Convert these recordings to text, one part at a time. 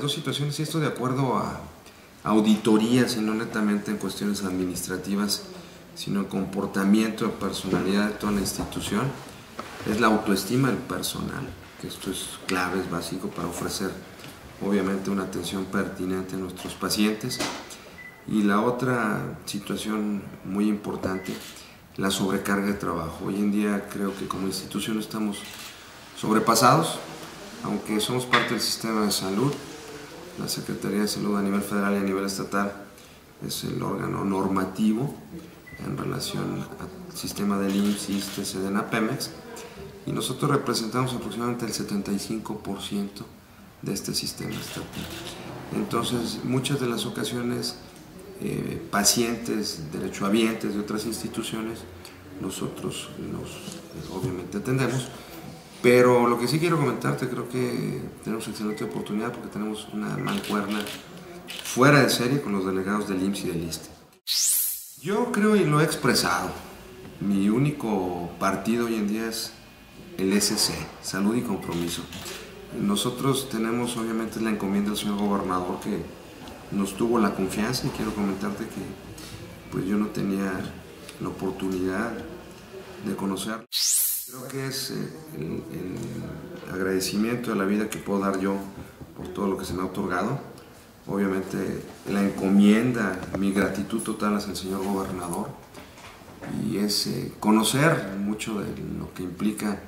dos situaciones, y esto de acuerdo a auditorías y no netamente en cuestiones administrativas, sino en comportamiento, personalidad de toda la institución, es la autoestima del personal, que esto es clave, es básico para ofrecer obviamente una atención pertinente a nuestros pacientes. Y la otra situación muy importante, la sobrecarga de trabajo. Hoy en día creo que como institución estamos sobrepasados, aunque somos parte del sistema de salud, la Secretaría de Salud a nivel federal y a nivel estatal es el órgano normativo en relación al sistema del IMSS, ISTE, SEDENA, PEMEX, y nosotros representamos aproximadamente el 75% de este sistema estatal. Entonces, muchas de las ocasiones, eh, pacientes, derechohabientes de otras instituciones, nosotros los obviamente atendemos, pero lo que sí quiero comentarte, creo que tenemos excelente oportunidad porque tenemos una mancuerna fuera de serie con los delegados del IMSS y del ISTE. Yo creo y lo he expresado, mi único partido hoy en día es el SC, Salud y Compromiso. Nosotros tenemos obviamente la encomienda del señor gobernador que nos tuvo la confianza y quiero comentarte que pues yo no tenía la oportunidad de conocer. Creo que es eh, el, agradecimiento de la vida que puedo dar yo por todo lo que se me ha otorgado. Obviamente la encomienda, mi gratitud total hacia el señor gobernador y es eh, conocer mucho de lo que implica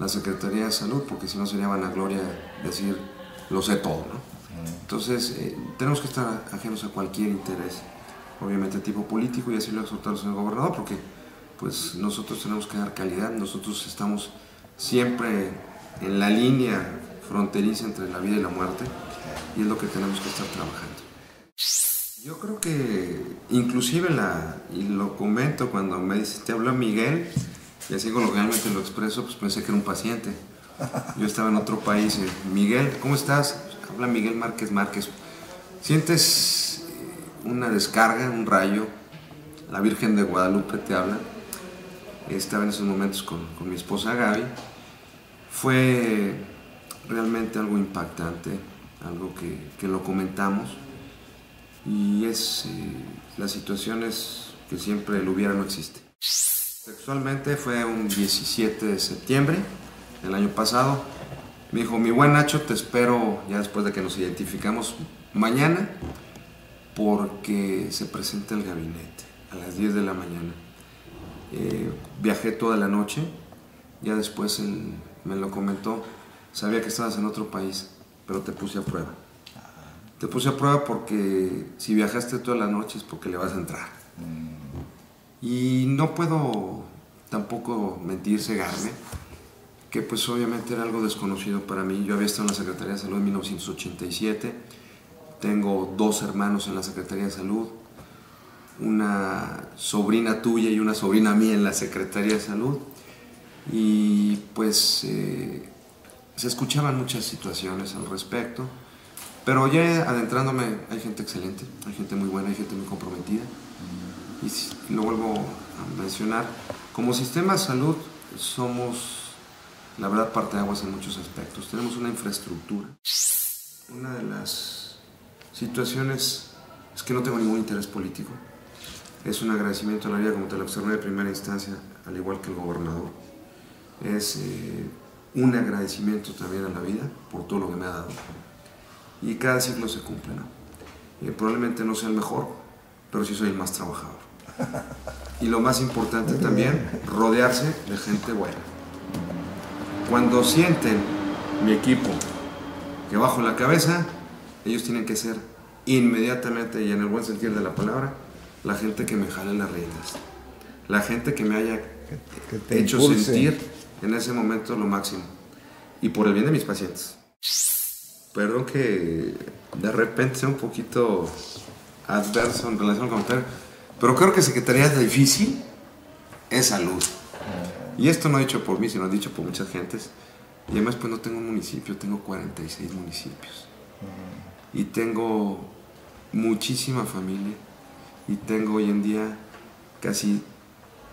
la Secretaría de Salud, porque si no sería vanagloria decir lo sé todo. Entonces eh, tenemos que estar ajenos a cualquier interés, obviamente tipo político y así lo ha exhortado el señor gobernador, porque pues nosotros tenemos que dar calidad, nosotros estamos siempre en la línea fronteriza entre la vida y la muerte y es lo que tenemos que estar trabajando. Yo creo que inclusive la, y lo comento cuando me dice, te habla Miguel, y así coloquialmente lo expreso, pues pensé que era un paciente. Yo estaba en otro país, Miguel, ¿cómo estás? Habla Miguel Márquez Márquez. ¿Sientes una descarga, un rayo? La Virgen de Guadalupe te habla estaba en esos momentos con, mi esposa Gaby, fue realmente algo impactante, algo que, lo comentamos y es eh, las situaciones que siempre el hubiera no existe. Sexualmente fue un 17 de septiembre del año pasado. Me dijo, mi buen Nacho, te espero ya después de que nos identificamos mañana porque se presenta el gabinete a las 10 de la mañana. Eh, viajé toda la noche, ya después él me lo comentó, sabía que estabas en otro país, pero te puse a prueba. Te puse a prueba porque si viajaste toda la noche es porque le vas a entrar. Mm. Y no puedo tampoco mentir, cegarme, que pues obviamente era algo desconocido para mí. Yo había estado en la Secretaría de Salud en 1987, tengo dos hermanos en la Secretaría de Salud, una sobrina tuya y una sobrina mía en la Secretaría de Salud. Y pues eh, se escuchaban muchas situaciones al respecto. Pero ya adentrándome, hay gente excelente, hay gente muy buena, hay gente muy comprometida. Y lo vuelvo a mencionar, como sistema de salud somos, la verdad, parte de aguas en muchos aspectos. Tenemos una infraestructura. Una de las situaciones es que no tengo ningún interés político es un agradecimiento a la vida, como te lo observé de primera instancia, al igual que el gobernador. Es eh, un agradecimiento también a la vida por todo lo que me ha dado. Y cada ciclo se cumple, ¿no? Eh, probablemente no sea el mejor, pero sí soy el más trabajador. Y lo más importante también, rodearse de gente buena. Cuando sienten mi equipo que bajo la cabeza, ellos tienen que ser inmediatamente, y en el buen sentido de la palabra, la gente que me jale las reinas, la gente que me haya hecho sentir en ese momento lo máximo y por el bien de mis pacientes. Perdón que de repente sea un poquito adverso en relación con usted, pero creo que Secretaría de difícil es salud. Y esto no dicho por mí, sino dicho por muchas gentes. Y además pues no tengo un municipio, tengo 46 municipios. Y tengo muchísima familia y tengo hoy en día casi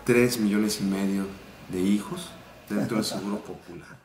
3 millones y medio de hijos dentro del Seguro Popular.